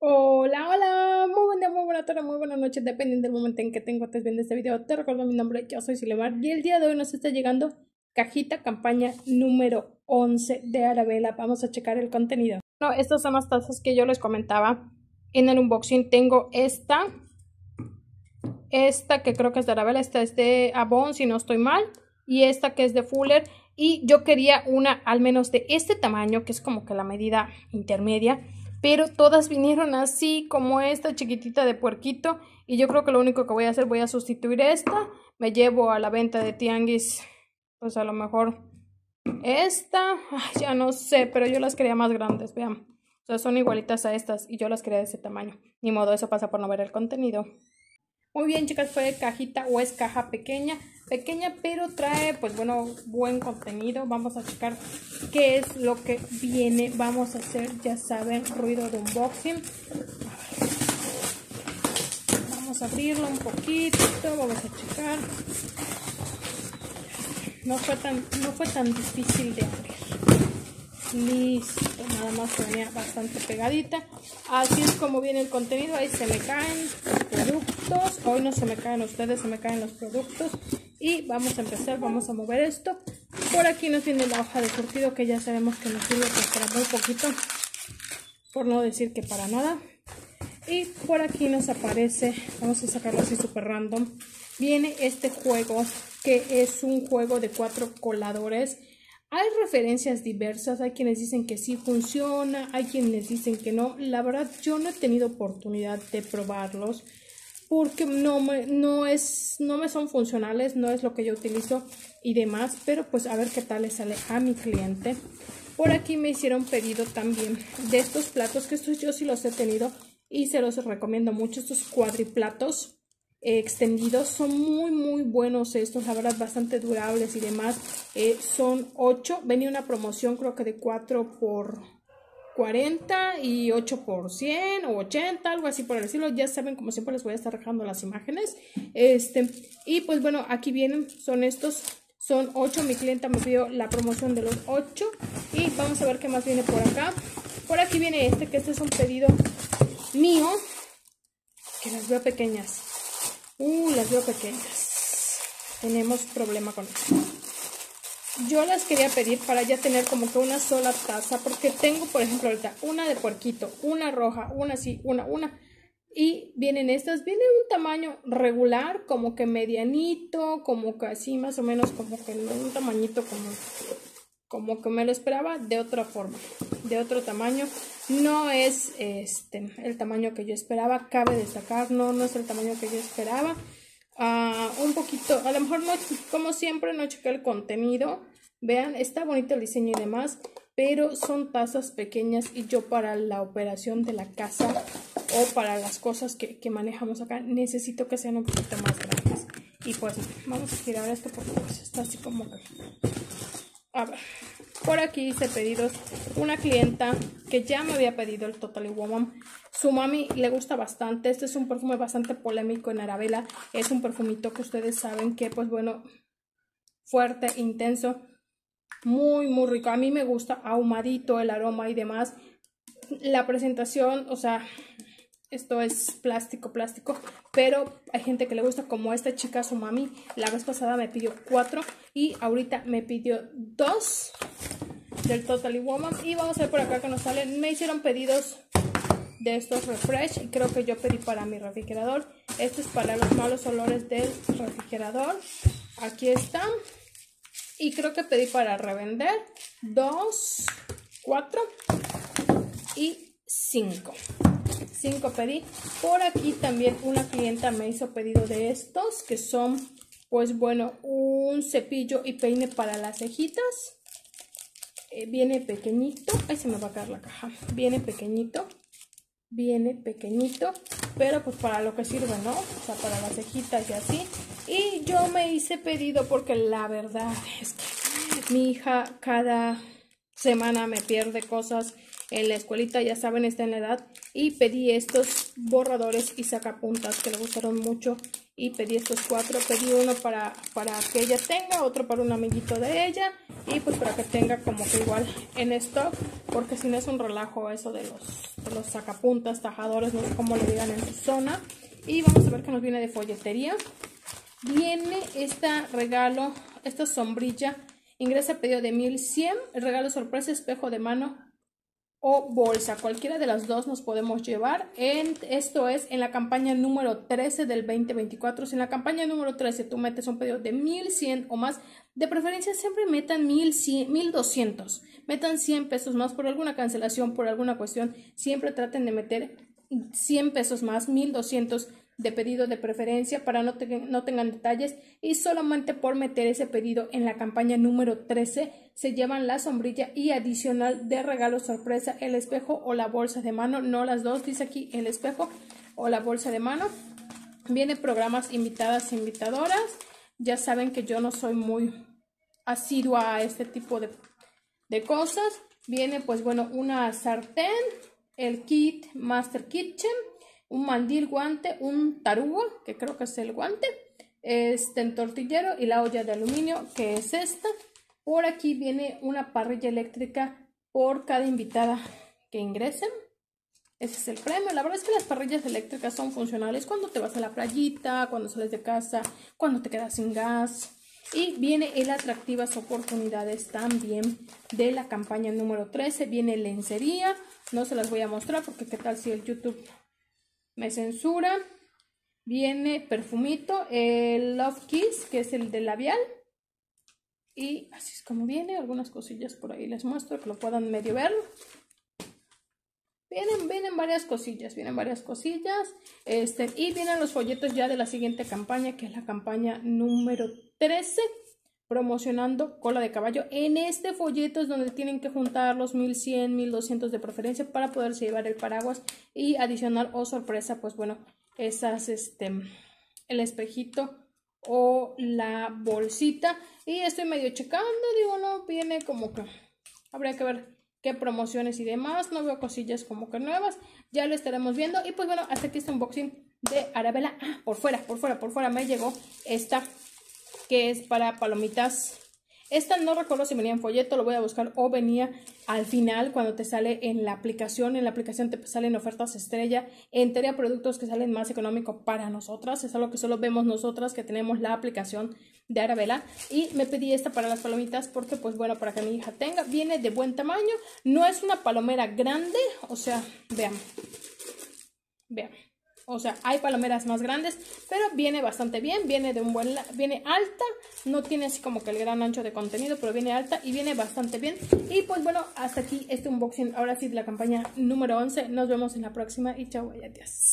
Hola, hola, muy buen día, muy buena tarde, muy buena noche, dependiendo del momento en que tengo estés viendo este video. Te recuerdo mi nombre, yo soy Silemar y el día de hoy nos está llegando cajita campaña número 11 de Arabella. Vamos a checar el contenido. Bueno, estas son las tazas que yo les comentaba en el unboxing. Tengo esta, esta que creo que es de Arabella, esta es de Avon si no estoy mal, y esta que es de Fuller. Y yo quería una al menos de este tamaño, que es como que la medida intermedia pero todas vinieron así como esta chiquitita de puerquito y yo creo que lo único que voy a hacer voy a sustituir esta me llevo a la venta de tianguis. Pues a lo mejor esta ya no sé pero yo las quería más grandes vean. O sea son igualitas a estas y yo las quería de ese tamaño. Ni modo eso pasa por no ver el contenido muy bien chicas fue cajita o es caja pequeña pequeña, pero trae, pues bueno, buen contenido. Vamos a checar qué es lo que viene. Vamos a hacer, ya saben, ruido de unboxing. Vamos a abrirlo un poquito, vamos a checar. No fue tan, no fue tan difícil de abrir. Listo, nada más venía bastante pegadita. Así es como viene el contenido. Ahí se me caen productos. Hoy no se me caen ustedes, se me caen los productos. Y vamos a empezar, vamos a mover esto. Por aquí nos viene la hoja de surtido que ya sabemos que nos sirve pues, para muy poquito. Por no decir que para nada. Y por aquí nos aparece, vamos a sacarlo así súper random. Viene este juego que es un juego de cuatro coladores. Hay referencias diversas, hay quienes dicen que sí funciona, hay quienes dicen que no. La verdad yo no he tenido oportunidad de probarlos porque no me, no, es, no me son funcionales, no es lo que yo utilizo y demás, pero pues a ver qué tal le sale a mi cliente. Por aquí me hicieron pedido también de estos platos, que estos yo sí los he tenido y se los recomiendo mucho, estos cuadriplatos extendidos, son muy muy buenos estos, la verdad bastante durables y demás, eh, son 8, venía una promoción creo que de 4 por 40 y 8 por 100 o 80, algo así por el estilo. Ya saben, como siempre les voy a estar dejando las imágenes. Este, y pues bueno, aquí vienen, son estos, son 8. Mi clienta me pidió la promoción de los 8. Y vamos a ver qué más viene por acá. Por aquí viene este, que este es un pedido mío. Que las veo pequeñas. Uh, las veo pequeñas. Tenemos problema con esto yo las quería pedir para ya tener como que una sola taza, porque tengo, por ejemplo, ahorita una de puerquito, una roja, una así, una, una. Y vienen estas, vienen un tamaño regular, como que medianito, como que así más o menos, como que un tamañito como, como que me lo esperaba de otra forma, de otro tamaño. No es este el tamaño que yo esperaba, cabe destacar, no, no es el tamaño que yo esperaba. Ah, un poquito, a lo mejor no, como siempre no chequé el contenido. Vean, está bonito el diseño y demás, pero son tazas pequeñas y yo para la operación de la casa o para las cosas que, que manejamos acá necesito que sean un poquito más grandes. Y pues vamos a girar esto porque pues está así como que... A ver, por aquí hice pedidos. Una clienta que ya me había pedido el Totally Woman. Su mami le gusta bastante. Este es un perfume bastante polémico en Arabella. Es un perfumito que ustedes saben que, pues bueno, fuerte, intenso. Muy, muy rico. A mí me gusta ahumadito el aroma y demás. La presentación, o sea, esto es plástico, plástico, pero hay gente que le gusta como esta chica, su mami, la vez pasada me pidió cuatro y ahorita me pidió dos del Totally Woman. Y vamos a ver por acá que nos salen, me hicieron pedidos de estos refresh y creo que yo pedí para mi refrigerador, este es para los malos olores del refrigerador, aquí están y creo que pedí para revender. Dos, cuatro y cinco. 5 pedí. Por aquí también una clienta me hizo pedido de estos que son, pues bueno, un cepillo y peine para las cejitas. Eh, viene pequeñito. Ahí se me va a caer la caja. Viene pequeñito. Viene pequeñito. Pero pues para lo que sirve, ¿no? O sea, para las cejitas y así. Y yo me hice pedido porque la verdad es que mi hija cada semana me pierde cosas en la escuelita, ya saben, está en la edad. Y pedí estos borradores y sacapuntas que le gustaron mucho. Y pedí estos cuatro. Pedí uno para, para que ella tenga, otro para un amiguito de ella. Y pues para que tenga como que igual en stock. Porque si no es un relajo eso de los, los sacapuntas, tajadores, no sé cómo le digan en su zona. Y vamos a ver qué nos viene de folletería. Viene esta regalo, esta sombrilla. Ingresa pedido de 1100. El regalo sorpresa, espejo de mano o bolsa. Cualquiera de las dos nos podemos llevar. En, esto es en la campaña número 13 del 2024. Si en la campaña número 13 tú metes un pedido de 1100 o más, de preferencia siempre metan 1100, 1200. Metan 100 pesos más por alguna cancelación, por alguna cuestión. Siempre traten de meter 100 pesos más, 1200 de pedido de preferencia para no, no tengan detalles y solamente por meter ese pedido en la campaña número 13 se llevan la sombrilla y adicional de regalo sorpresa el espejo o la bolsa de mano, no las dos, dice aquí el espejo o la bolsa de mano. Viene programas invitadas e invitadoras. Ya saben que yo no soy muy asidua a este tipo de, de cosas. Viene pues bueno una sartén, el kit Master Kitchen un mandil, guante, un tarugo, que creo que es el guante, este en tortillero y la olla de aluminio, que es esta. Por aquí viene una parrilla eléctrica por cada invitada que ingresen. Ese es el premio. La verdad es que las parrillas eléctricas son funcionales cuando te vas a la playita, cuando sales de casa, cuando te quedas sin gas. Y viene el atractivas oportunidades también de la campaña número 13. Viene lencería. No se las voy a mostrar porque qué tal si el YouTube me censura. Viene perfumito, el Love Kiss, que es el de labial. Y así es como viene, algunas cosillas por ahí les muestro que lo puedan medio ver. Vienen, vienen varias cosillas, vienen varias cosillas. Este, y vienen los folletos ya de la siguiente campaña, que es la campaña número 13 promocionando cola de caballo. En este folleto es donde tienen que juntar los 1100, 1200 de preferencia para poderse llevar el paraguas y adicional o sorpresa, pues bueno, esas, este, el espejito o la bolsita. Y estoy medio checando, digo, no, viene como que habría que ver qué promociones y demás. No veo cosillas como que nuevas. Ya lo estaremos viendo. Y pues bueno, hasta aquí este unboxing de Arabella. Ah, por fuera, por fuera, por fuera me llegó esta que es para palomitas. Esta no recuerdo si venía en folleto, lo voy a buscar, o venía al final cuando te sale en la aplicación. En la aplicación te salen ofertas estrella, entre productos que salen más económicos para nosotras. Es algo que solo vemos nosotras que tenemos la aplicación de Arabella. Y me pedí esta para las palomitas porque, pues bueno, para que mi hija tenga. Viene de buen tamaño, no es una palomera grande, o sea, vean. Vean. O sea, hay palomeras más grandes, pero viene bastante bien, viene de un buen viene alta, no tiene así como que el gran ancho de contenido, pero viene alta y viene bastante bien. Y pues bueno, hasta aquí este unboxing ahora sí de la campaña número 11. Nos vemos en la próxima y chao, adiós.